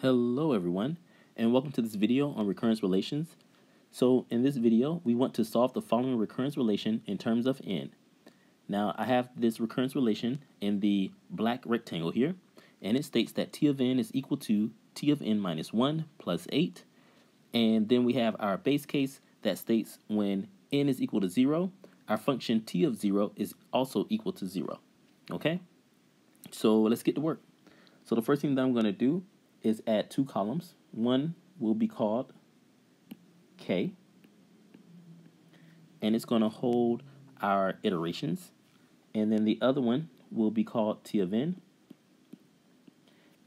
Hello everyone and welcome to this video on recurrence relations. So in this video we want to solve the following recurrence relation in terms of n. Now I have this recurrence relation in the black rectangle here and it states that t of n is equal to t of n minus 1 plus 8 and then we have our base case that states when n is equal to 0 our function t of 0 is also equal to 0. Okay? So let's get to work. So the first thing that I'm going to do is add two columns. One will be called K, and it's going to hold our iterations. And then the other one will be called T of n,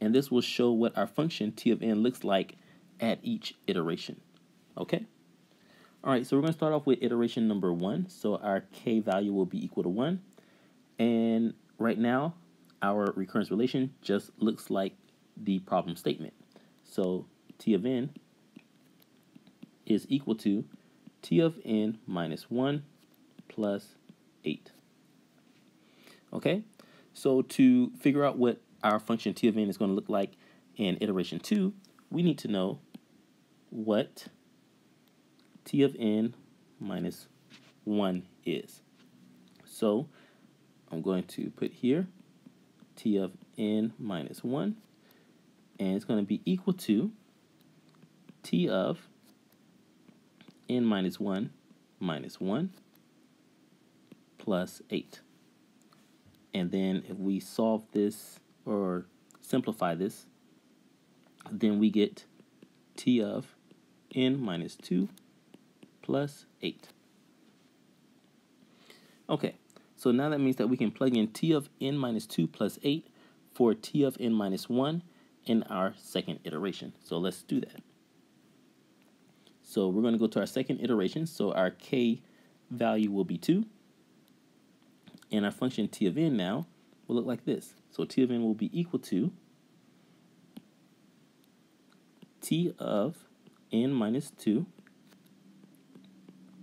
and this will show what our function T of n looks like at each iteration. Okay? All right, so we're going to start off with iteration number one. So our K value will be equal to one. And right now, our recurrence relation just looks like the problem statement. So t of n is equal to t of n minus 1 plus 8. Okay, so to figure out what our function t of n is going to look like in iteration 2, we need to know what t of n minus 1 is. So I'm going to put here t of n minus 1 and it's going to be equal to t of n minus 1 minus 1 plus 8. And then if we solve this or simplify this, then we get t of n minus 2 plus 8. Okay, so now that means that we can plug in t of n minus 2 plus 8 for t of n minus 1 in our second iteration. So let's do that. So we're going to go to our second iteration. So our k value will be 2. And our function t of n now will look like this. So t of n will be equal to t of n minus 2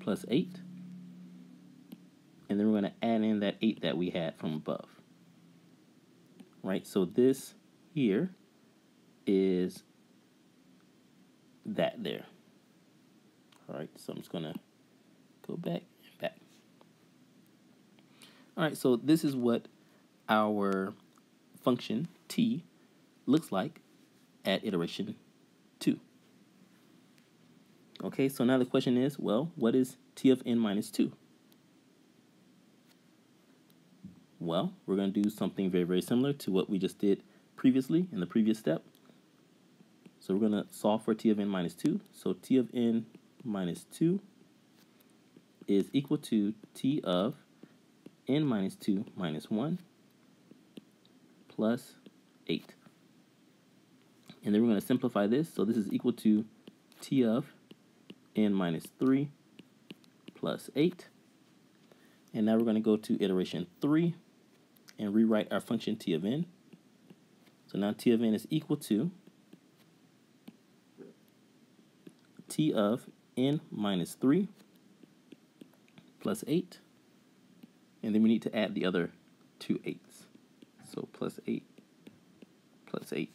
plus 8. And then we're going to add in that 8 that we had from above. Right, so this here is that there. All right, so I'm just to go back and back. All right, so this is what our function t looks like at iteration 2. Okay, so now the question is, well, what is t of n minus 2? Well, we're going to do something very, very similar to what we just did previously in the previous step. So we're going to solve for t of n minus 2. So t of n minus 2 is equal to t of n minus 2 minus 1 plus 8. And then we're going to simplify this. So this is equal to t of n minus 3 plus 8. And now we're going to go to iteration 3 and rewrite our function t of n. So now t of n is equal to t of n minus 3 plus 8. And then we need to add the other two 8s. So plus 8 plus 8.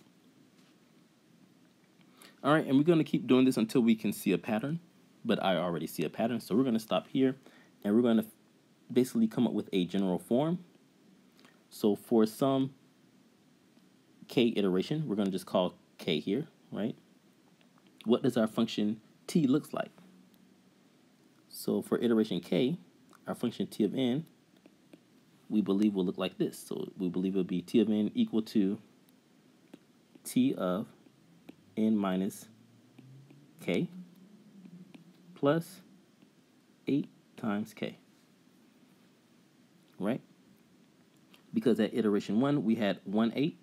All right, and we're going to keep doing this until we can see a pattern. But I already see a pattern, so we're going to stop here. And we're going to basically come up with a general form. So for some k iteration, we're going to just call k here, right? what does our function t looks like? So for iteration k, our function t of n, we believe will look like this. So we believe it will be t of n equal to t of n minus k plus 8 times k. Right? Because at iteration 1, we had 1 8.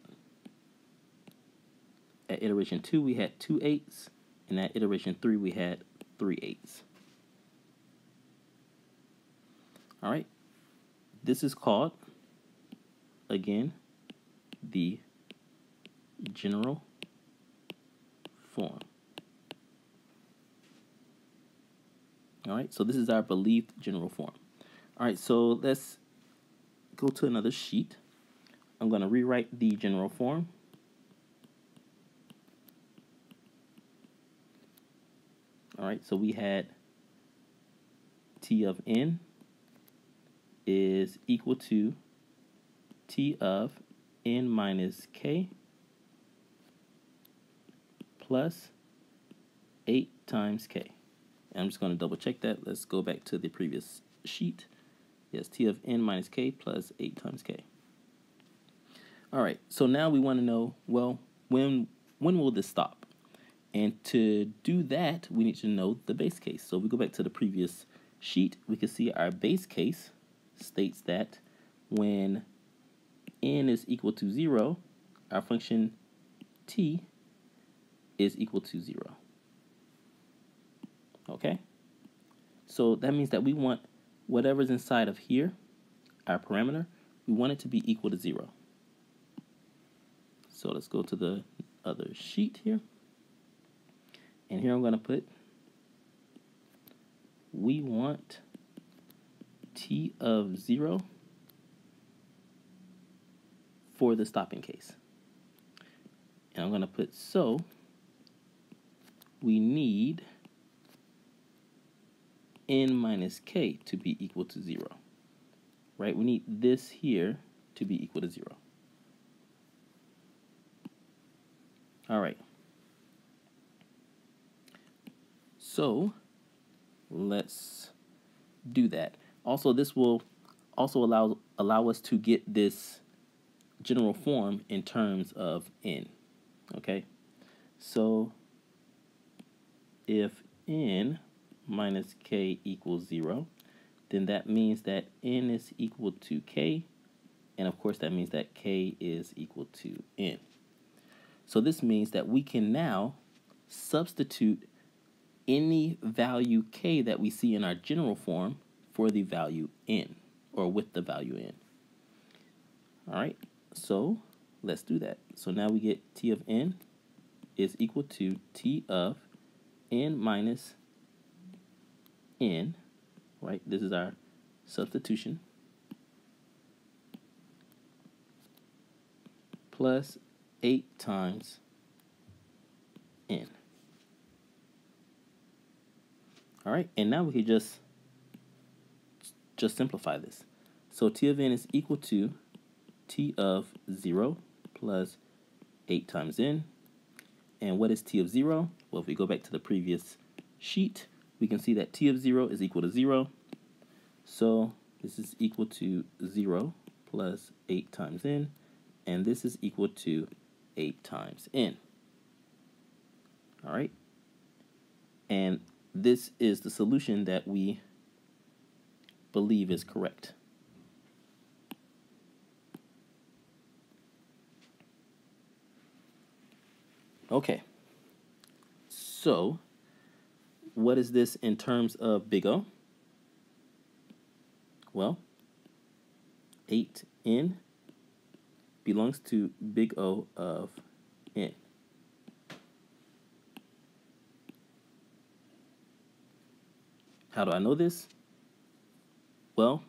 At iteration 2, we had 2 8s and at iteration 3 we had 3 eighths. Alright, this is called, again, the general form. Alright, so this is our believed general form. Alright, so let's go to another sheet. I'm going to rewrite the general form All right, so we had t of n is equal to t of n minus k plus 8 times k. I'm just going to double check that. Let's go back to the previous sheet. Yes, t of n minus k plus 8 times k. All right, so now we want to know, well, when when will this stop? And to do that, we need to know the base case. So if we go back to the previous sheet, we can see our base case states that when n is equal to 0, our function t is equal to 0. Okay? So that means that we want whatever's inside of here, our parameter, we want it to be equal to 0. So let's go to the other sheet here. And here I'm going to put, we want t of 0 for the stopping case. And I'm going to put so we need n minus k to be equal to 0. Right? We need this here to be equal to 0. All right. So let's do that. Also, this will also allow allow us to get this general form in terms of n. Okay, so if n minus k equals 0, then that means that n is equal to k, and of course that means that k is equal to n. So this means that we can now substitute any value k that we see in our general form for the value n, or with the value n. All right, so let's do that. So now we get t of n is equal to t of n minus n, right? This is our substitution, plus 8 times n. All right, and now we can just just simplify this. So t of n is equal to t of 0 plus 8 times n. And what is t of 0? Well, if we go back to the previous sheet, we can see that t of 0 is equal to 0. So this is equal to 0 plus 8 times n, and this is equal to 8 times n. All right? And this is the solution that we believe is correct. Okay. So, what is this in terms of big O? Well, 8n belongs to big O of n. How do I know this? Well,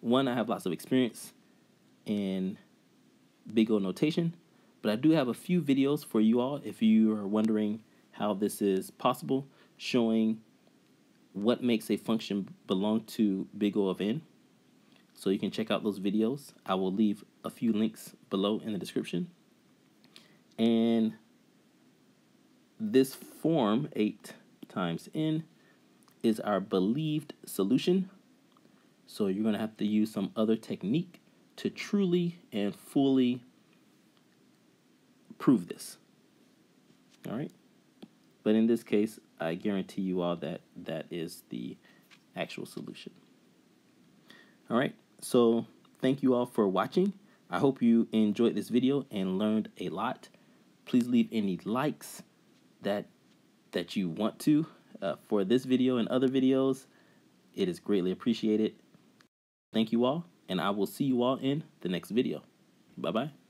one, I have lots of experience in big O notation, but I do have a few videos for you all if you are wondering how this is possible, showing what makes a function belong to big O of n. So you can check out those videos. I will leave a few links below in the description. And this form, 8 times n, is our believed solution. So you're going to have to use some other technique to truly and fully prove this. All right. But in this case, I guarantee you all that that is the actual solution. All right. So thank you all for watching. I hope you enjoyed this video and learned a lot. Please leave any likes that that you want to uh, for this video and other videos. It is greatly appreciated. Thank you all, and I will see you all in the next video. Bye-bye.